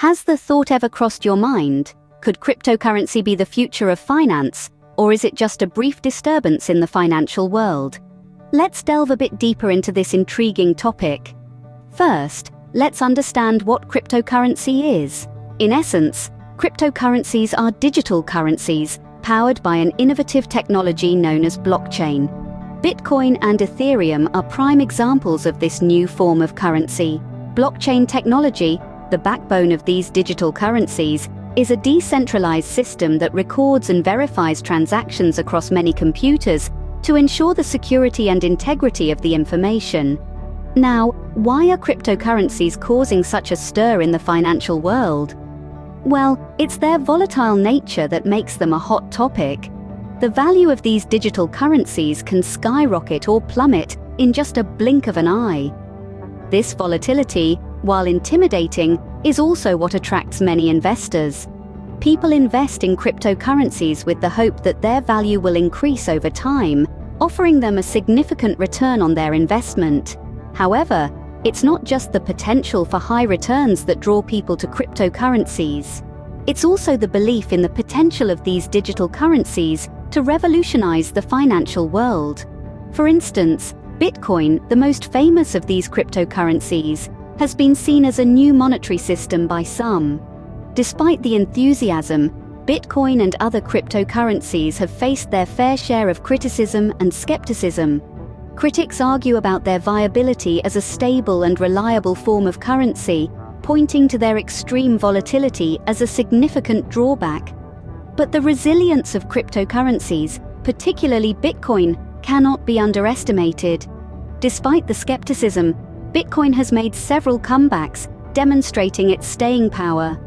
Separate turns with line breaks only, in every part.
Has the thought ever crossed your mind? Could cryptocurrency be the future of finance, or is it just a brief disturbance in the financial world? Let's delve a bit deeper into this intriguing topic. First, let's understand what cryptocurrency is. In essence, cryptocurrencies are digital currencies powered by an innovative technology known as blockchain. Bitcoin and Ethereum are prime examples of this new form of currency. Blockchain technology, the backbone of these digital currencies, is a decentralized system that records and verifies transactions across many computers to ensure the security and integrity of the information. Now, why are cryptocurrencies causing such a stir in the financial world? Well, it's their volatile nature that makes them a hot topic. The value of these digital currencies can skyrocket or plummet in just a blink of an eye. This volatility, while intimidating, is also what attracts many investors. People invest in cryptocurrencies with the hope that their value will increase over time, offering them a significant return on their investment. However, it's not just the potential for high returns that draw people to cryptocurrencies. It's also the belief in the potential of these digital currencies to revolutionize the financial world. For instance, Bitcoin, the most famous of these cryptocurrencies, has been seen as a new monetary system by some. Despite the enthusiasm, Bitcoin and other cryptocurrencies have faced their fair share of criticism and skepticism, Critics argue about their viability as a stable and reliable form of currency, pointing to their extreme volatility as a significant drawback. But the resilience of cryptocurrencies, particularly Bitcoin, cannot be underestimated. Despite the skepticism, Bitcoin has made several comebacks, demonstrating its staying power.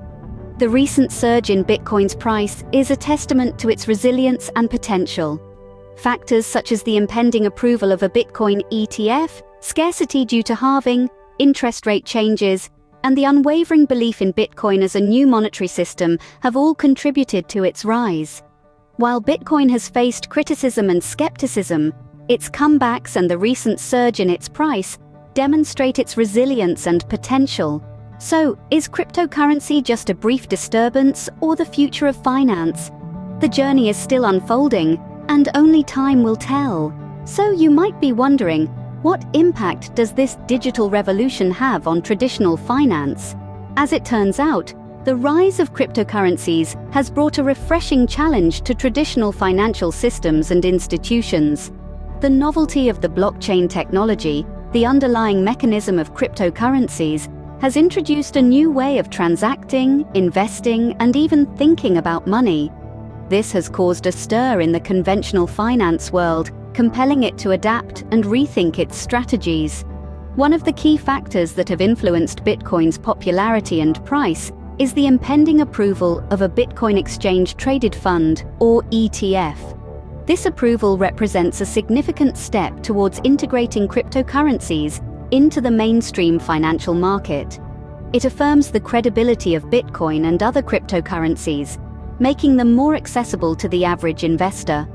The recent surge in Bitcoin's price is a testament to its resilience and potential. Factors such as the impending approval of a Bitcoin ETF, scarcity due to halving, interest rate changes, and the unwavering belief in Bitcoin as a new monetary system have all contributed to its rise. While Bitcoin has faced criticism and skepticism, its comebacks and the recent surge in its price demonstrate its resilience and potential. So, is cryptocurrency just a brief disturbance or the future of finance? The journey is still unfolding, and only time will tell. So you might be wondering, what impact does this digital revolution have on traditional finance? As it turns out, the rise of cryptocurrencies has brought a refreshing challenge to traditional financial systems and institutions. The novelty of the blockchain technology, the underlying mechanism of cryptocurrencies, has introduced a new way of transacting, investing, and even thinking about money. This has caused a stir in the conventional finance world, compelling it to adapt and rethink its strategies. One of the key factors that have influenced Bitcoin's popularity and price is the impending approval of a Bitcoin Exchange Traded Fund, or ETF. This approval represents a significant step towards integrating cryptocurrencies into the mainstream financial market. It affirms the credibility of Bitcoin and other cryptocurrencies making them more accessible to the average investor.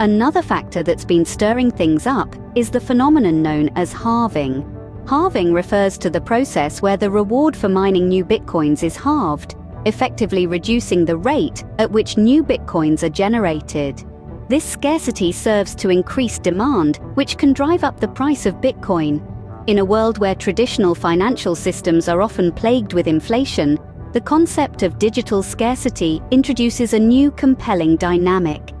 Another factor that's been stirring things up is the phenomenon known as halving. Halving refers to the process where the reward for mining new bitcoins is halved, effectively reducing the rate at which new bitcoins are generated. This scarcity serves to increase demand, which can drive up the price of bitcoin. In a world where traditional financial systems are often plagued with inflation, the concept of digital scarcity introduces a new compelling dynamic.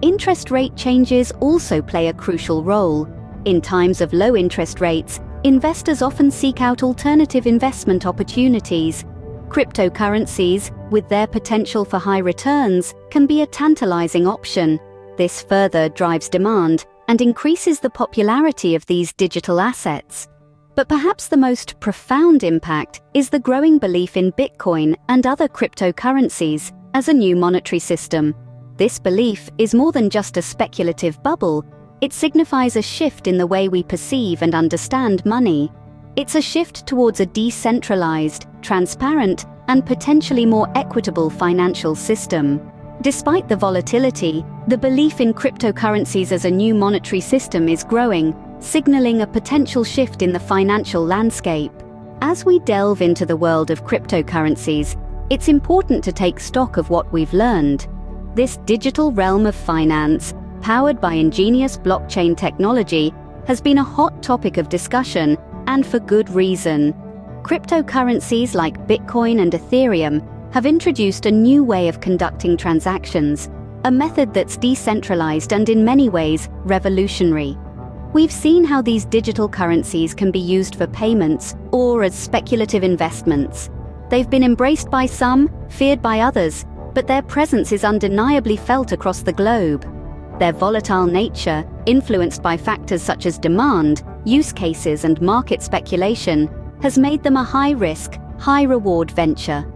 Interest rate changes also play a crucial role. In times of low interest rates, investors often seek out alternative investment opportunities. Cryptocurrencies, with their potential for high returns, can be a tantalizing option. This further drives demand and increases the popularity of these digital assets. But perhaps the most profound impact is the growing belief in Bitcoin and other cryptocurrencies as a new monetary system. This belief is more than just a speculative bubble, it signifies a shift in the way we perceive and understand money. It's a shift towards a decentralized, transparent, and potentially more equitable financial system. Despite the volatility, the belief in cryptocurrencies as a new monetary system is growing, signaling a potential shift in the financial landscape. As we delve into the world of cryptocurrencies, it's important to take stock of what we've learned. This digital realm of finance, powered by ingenious blockchain technology, has been a hot topic of discussion, and for good reason. Cryptocurrencies like Bitcoin and Ethereum have introduced a new way of conducting transactions, a method that's decentralized and in many ways revolutionary. We've seen how these digital currencies can be used for payments or as speculative investments. They've been embraced by some, feared by others, but their presence is undeniably felt across the globe. Their volatile nature, influenced by factors such as demand, use cases and market speculation, has made them a high-risk, high-reward venture.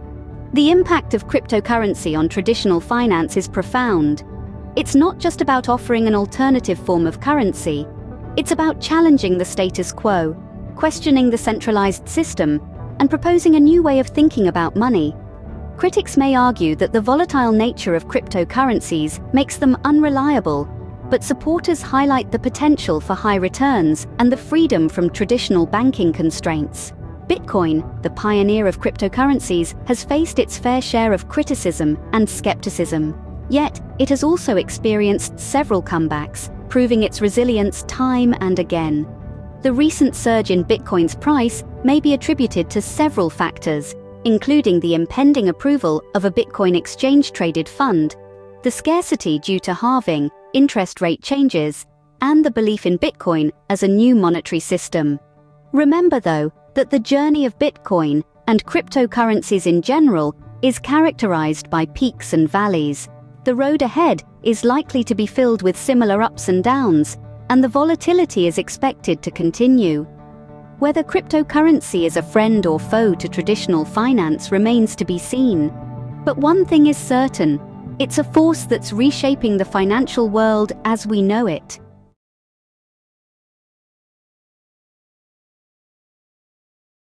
The impact of cryptocurrency on traditional finance is profound. It's not just about offering an alternative form of currency, it's about challenging the status quo, questioning the centralized system, and proposing a new way of thinking about money. Critics may argue that the volatile nature of cryptocurrencies makes them unreliable, but supporters highlight the potential for high returns and the freedom from traditional banking constraints. Bitcoin, the pioneer of cryptocurrencies, has faced its fair share of criticism and skepticism. Yet, it has also experienced several comebacks, proving its resilience time and again. The recent surge in Bitcoin's price may be attributed to several factors, including the impending approval of a Bitcoin exchange-traded fund, the scarcity due to halving, interest rate changes, and the belief in Bitcoin as a new monetary system. Remember, though, that the journey of Bitcoin and cryptocurrencies in general is characterized by peaks and valleys. The road ahead is likely to be filled with similar ups and downs, and the volatility is expected to continue. Whether cryptocurrency is a friend or foe to traditional finance remains to be seen. But one thing is certain it's a force that's reshaping the financial world as we know it.